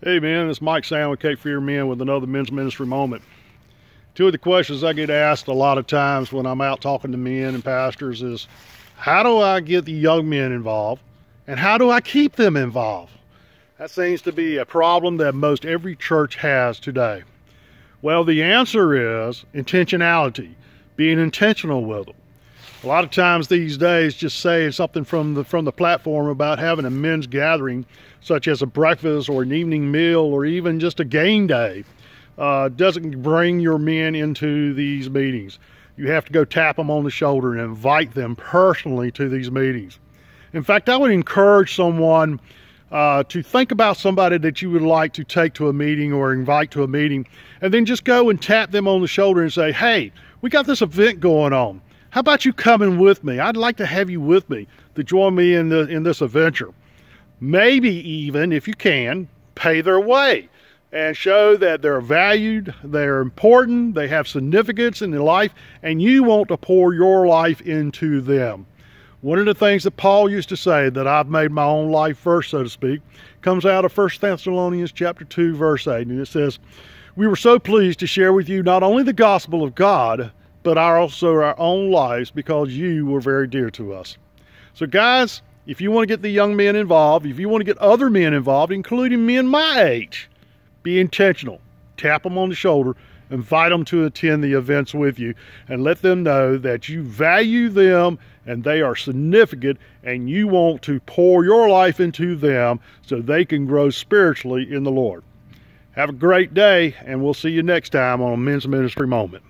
Hey man, it's Mike Sandlin with Cape Fear Men with another men's ministry moment. Two of the questions I get asked a lot of times when I'm out talking to men and pastors is how do I get the young men involved and how do I keep them involved? That seems to be a problem that most every church has today. Well, the answer is intentionality, being intentional with them. A lot of times these days, just saying something from the from the platform about having a men's gathering, such as a breakfast or an evening meal or even just a game day, uh, doesn't bring your men into these meetings. You have to go tap them on the shoulder and invite them personally to these meetings. In fact, I would encourage someone uh, to think about somebody that you would like to take to a meeting or invite to a meeting, and then just go and tap them on the shoulder and say, "Hey, we got this event going on." How about you coming with me? I'd like to have you with me to join me in, the, in this adventure. Maybe even, if you can, pay their way and show that they're valued, they're important, they have significance in their life, and you want to pour your life into them. One of the things that Paul used to say that I've made my own life verse, so to speak, comes out of 1 Thessalonians chapter 2, verse 8, and it says, We were so pleased to share with you not only the gospel of God, but also our own lives because you were very dear to us. So, guys, if you want to get the young men involved, if you want to get other men involved, including men my age, be intentional. Tap them on the shoulder, invite them to attend the events with you, and let them know that you value them and they are significant and you want to pour your life into them so they can grow spiritually in the Lord. Have a great day, and we'll see you next time on a Men's Ministry Moment.